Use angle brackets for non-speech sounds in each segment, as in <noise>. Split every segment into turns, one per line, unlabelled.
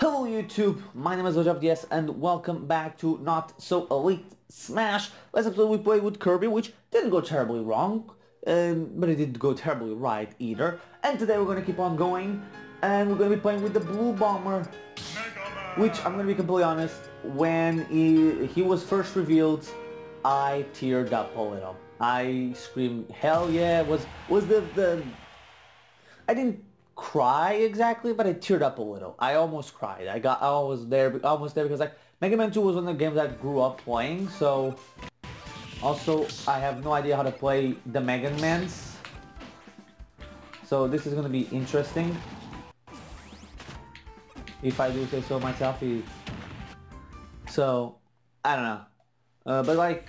Hello YouTube, my name is OJFDS and welcome back to Not So Elite Smash. Last episode we played with Kirby, which didn't go terribly wrong, um, but it didn't go terribly right either. And today we're to keep on going, and we're to be playing with the Blue Bomber, which I'm to be completely honest, when he, he was first revealed, I teared up a little. I screamed, hell yeah, was was the, the... I didn't cry exactly, but I teared up a little. I almost cried. I got I was there almost there because like Mega Man 2 was one of the games I grew up playing, so also I have no idea how to play the Mega Mans. So this is gonna be interesting. If I do say so myself. So I don't know. Uh, but like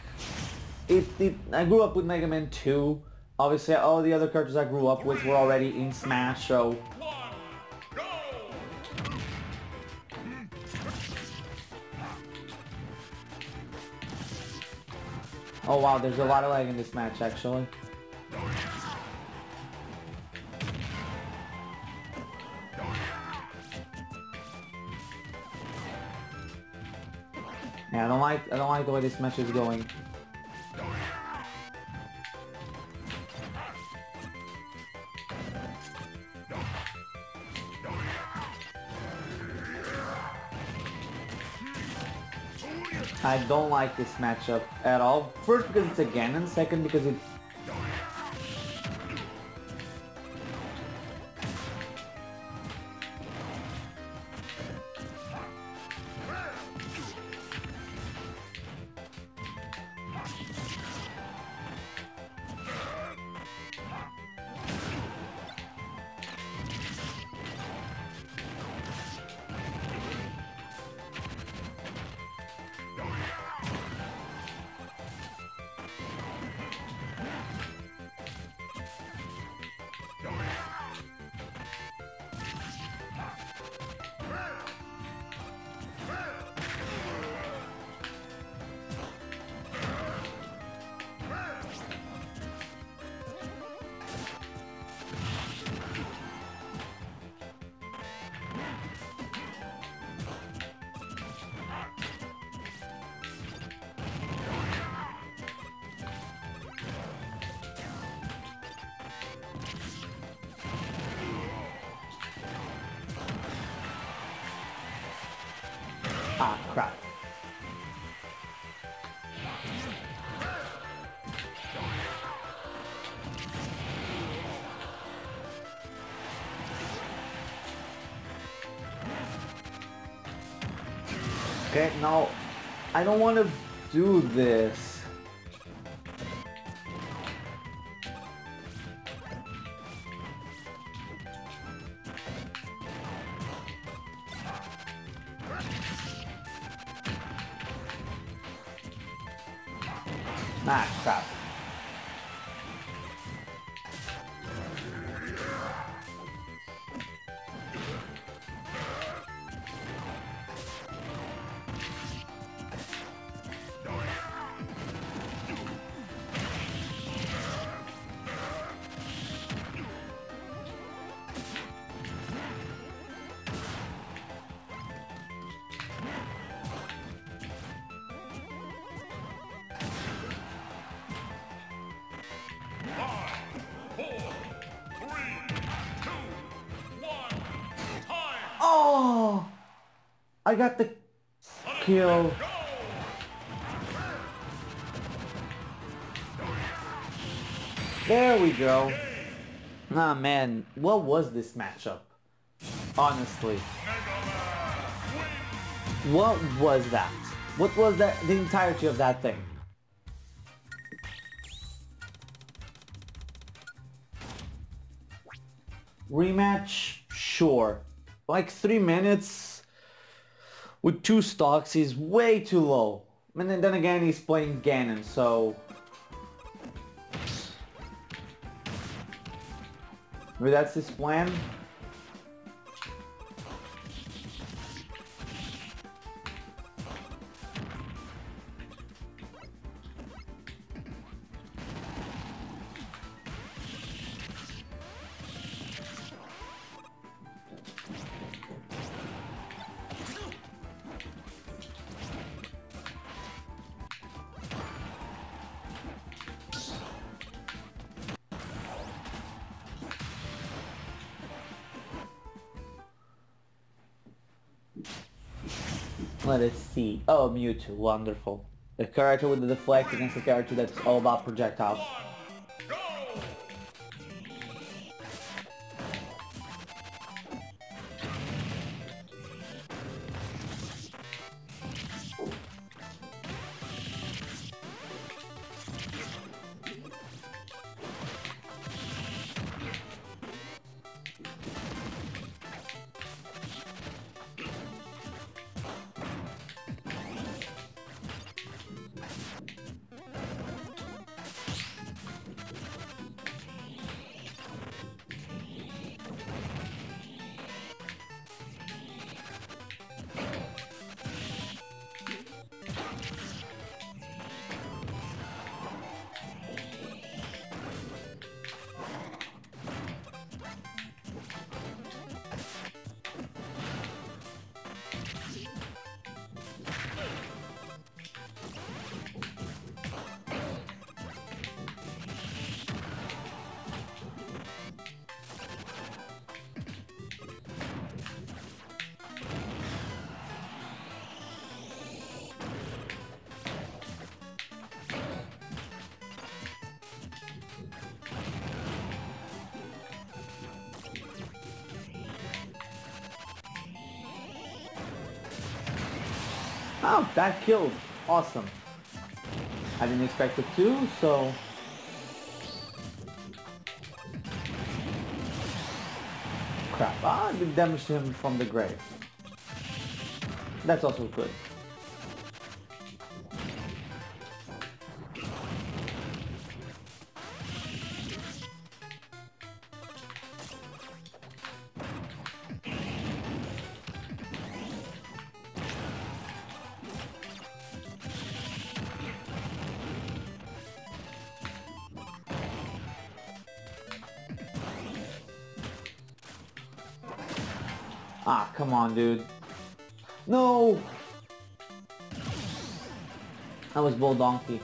it, it I grew up with Mega Man 2 Obviously, all the other characters I grew up with were already in Smash, so... Oh wow, there's a lot of lag in this match, actually. Yeah, I don't like I don't like the way this match is going. I don't like this matchup at all. First because it's a Ganon, second because it Ah, crap. Okay, now, I don't want to do this. I got the kill. There we go. Ah man, what was this matchup? Honestly. What was that? What was that the entirety of that thing? Rematch? Sure. Like three minutes with two stocks is way too low. And then, again, he's playing Ganon, so... Maybe that's his plan? Let us see. Oh, Mewtwo, wonderful. The character with the deflect against a character that's all about projectiles. Oh, that killed. Awesome. I didn't expect it to, so... Crap. Ah, I did damage to him from the grave. That's also good. Ah, come on, dude. No! That was Bull Donkey.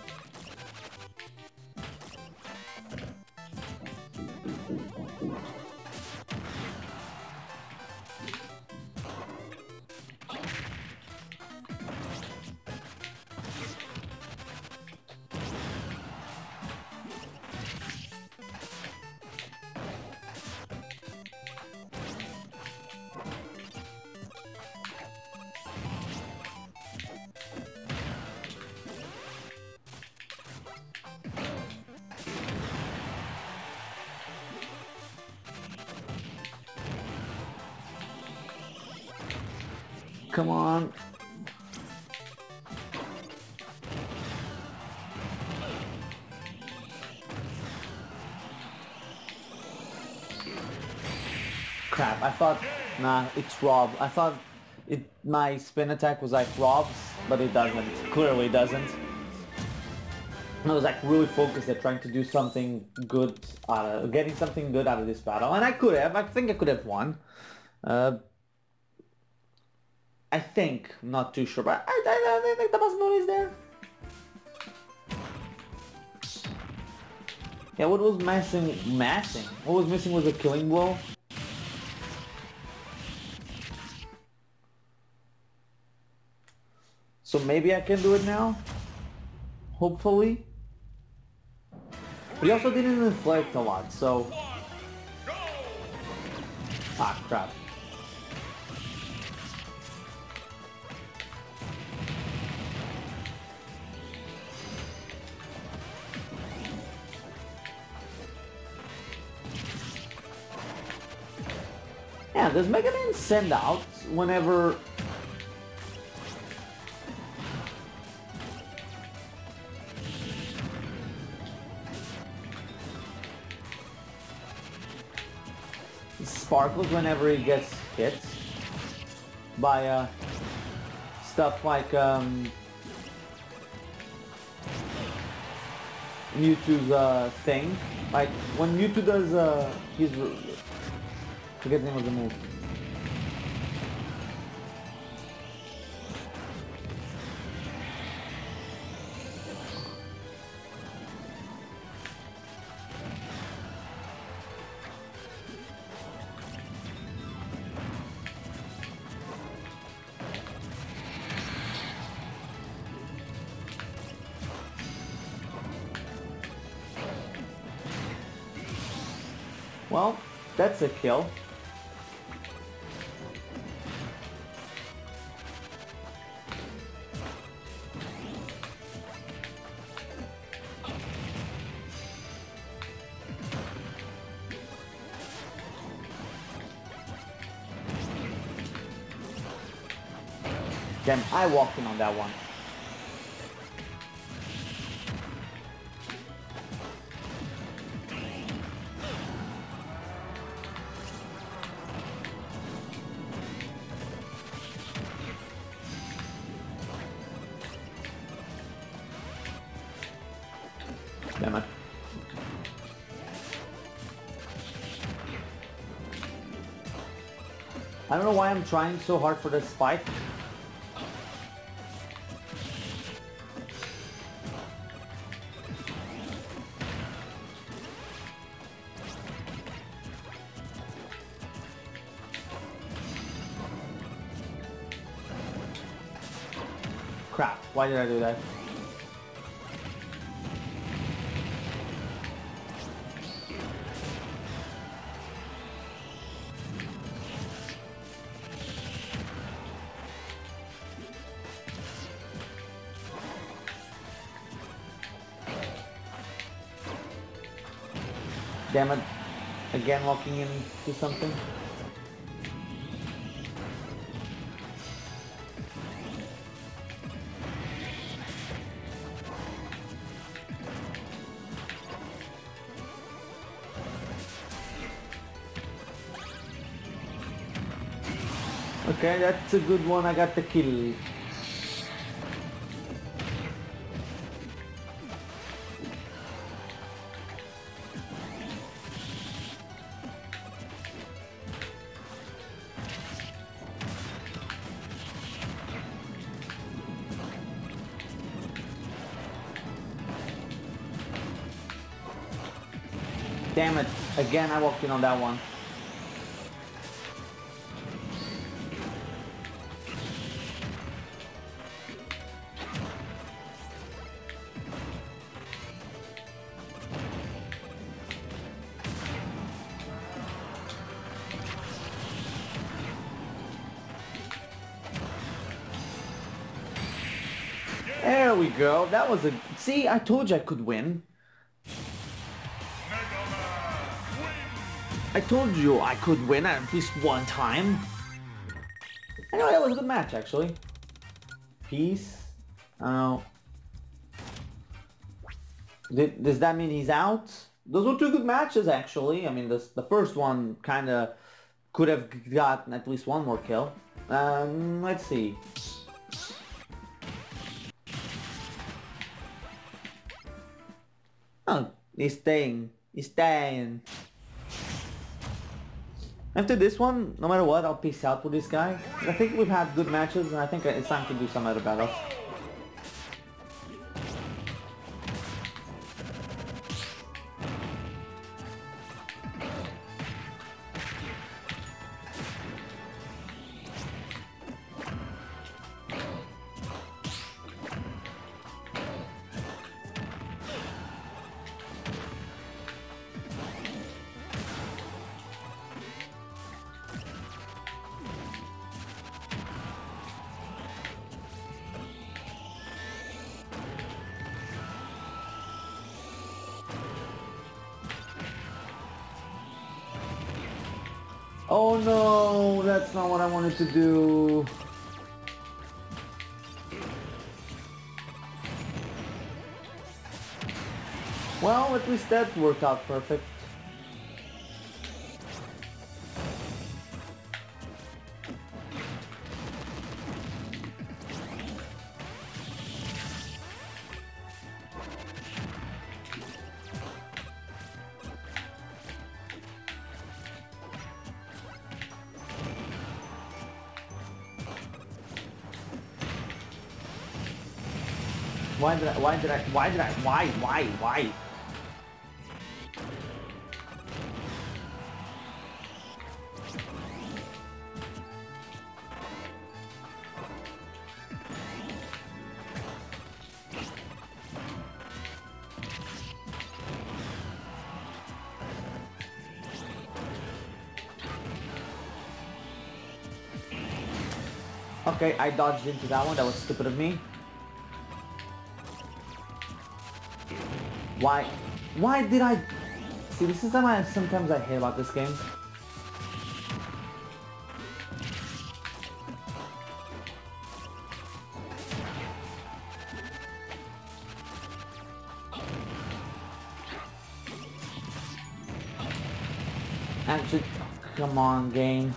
Come on. Crap, I thought, nah, it's Rob. I thought it my spin attack was like Rob's, but it doesn't. Clearly doesn't. I was like really focused at trying to do something good, out of, getting something good out of this battle, and I could have. I think I could have won. Uh, I think, not too sure, but I, I, I think the possibility is there. Yeah, what was missing? Missing? What was missing was a killing blow. So maybe I can do it now? Hopefully. But he also didn't inflict a lot, so... Ah, crap. Does Mega Man send out whenever... Sparkles whenever he gets hit by uh, stuff like um, Mewtwo's uh, thing. Like when Mewtwo does uh, his Forget the name of the move. Well, that's a kill. Damn, I walked in on that one. I don't know why I'm trying so hard for this fight. Crap, why did I do that? Damn it. Again walking into something. Okay, that's a good one. I got the kill. Damn it. Again, I walked in on that one. There we go. That was a... See, I told you I could win. I told you I could win at least one time. I know that was a good match, actually. Peace. Oh. Did, does that mean he's out? Those were two good matches, actually. I mean, this, the first one kind of could have gotten at least one more kill. Um, let's see. Oh, he's staying. He's staying. After this one, no matter what, I'll peace out with this guy. I think we've had good matches, and I think it's time to do some other battles. Oh no, that's not what I wanted to do. Well, at least that worked out perfect. Why did I, why did I, why did I, why, why, why? Okay, I dodged into that one. That was stupid of me. Why? Why did I... See, this is I, sometimes I hate about this game. Actually, come on, game.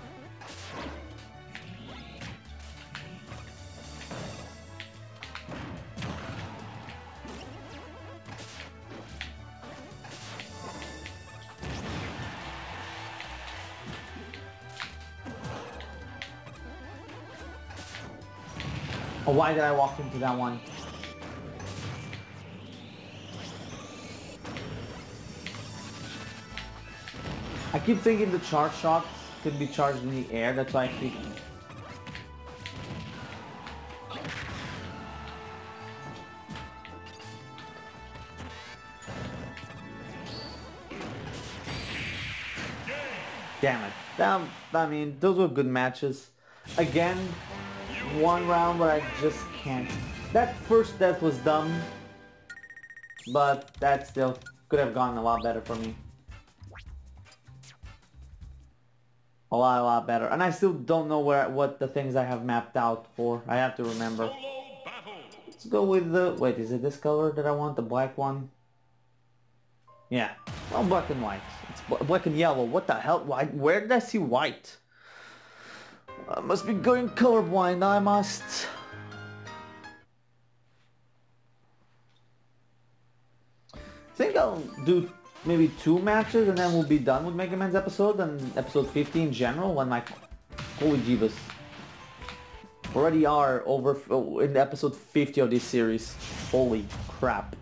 Oh, why did I walk into that one? I keep thinking the charge shots could be charged in the air, that's why I keep... Damn it. That, I mean, those were good matches. Again, one round but I just can't. That first death was dumb, but that still could have gone a lot better for me. A lot, a lot better. And I still don't know where what the things I have mapped out for. I have to remember. Let's go with the... Wait, is it this color that I want? The black one? Yeah. Well, black and white. It's black and yellow. What the hell? Why? Where did I see white? I must be going colorblind. I must... I think I'll do maybe two matches and then we'll be done with Mega Man's episode and episode 50 in general when my... Holy Jeebus. Already are over oh, in episode 50 of this series. Holy crap.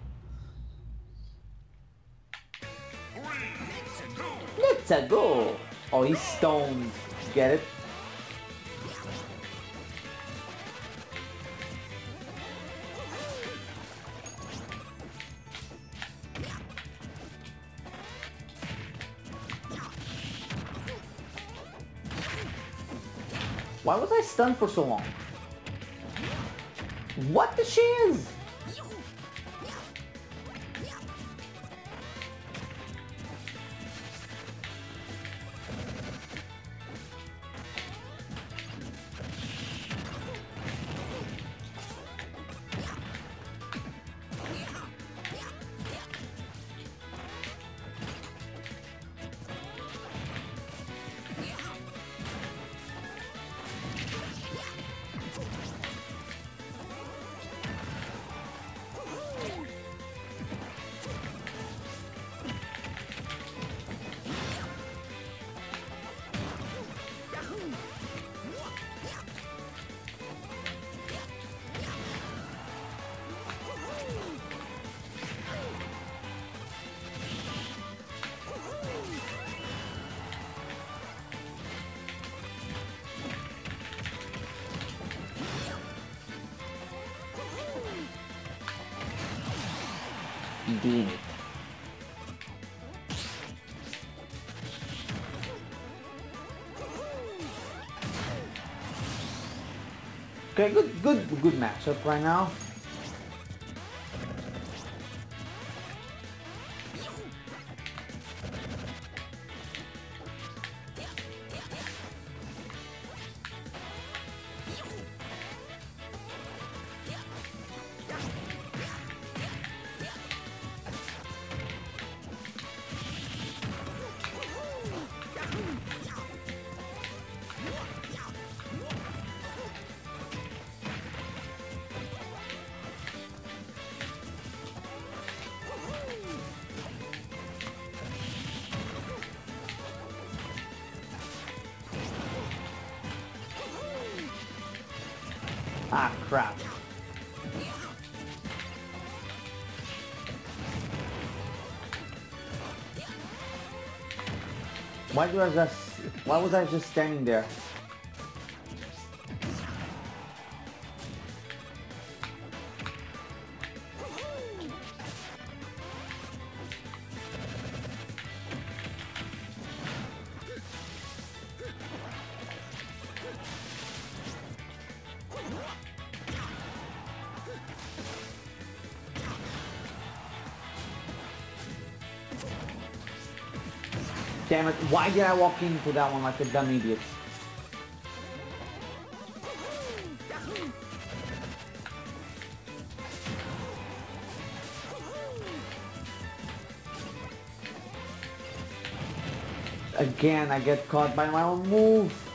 Let's go! Oh, he's stoned. Get it? Stunned for so long? What the shiz? Indeed. Okay, good, good, good matchup right now. Ah, crap. Why do I just... Why was I just standing there? Damn it, why did I walk into that one like a dumb idiot? Again, I get caught by my own move.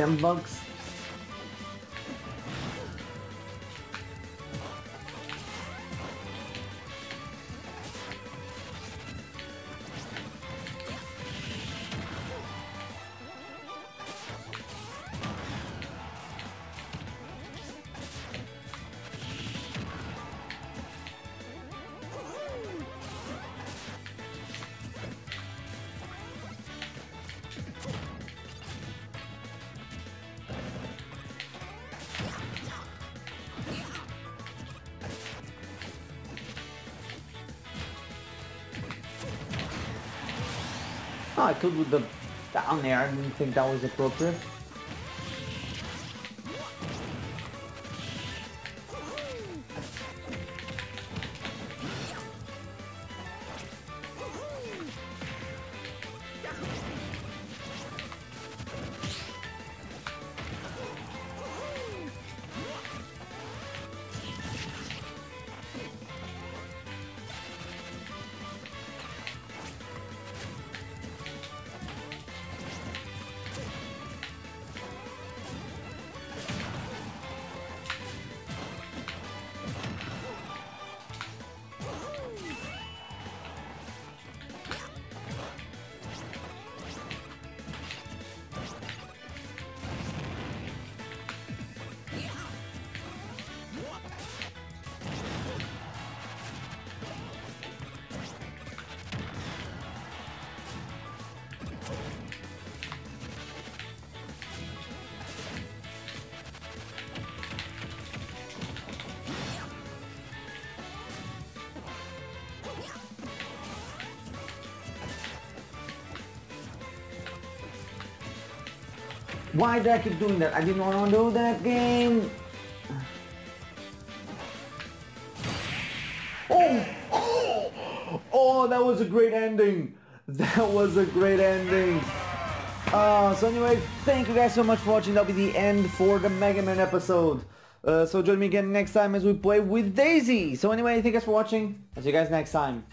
Damn bugs. Oh, I could with the down there. I didn't think that was appropriate. Why did I keep doing that? I didn't want to do that game. Oh! Oh, <gasps> oh that was a great ending. <laughs> That was a great ending. Uh, so anyway, thank you guys so much for watching. That'll be the end for the Mega Man episode. Uh, so join me again next time as we play with Daisy. So anyway, thank you guys for watching. I'll see you guys next time.